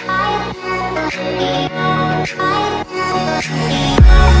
I Thank you.